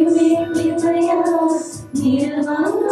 Need a give me, give me, give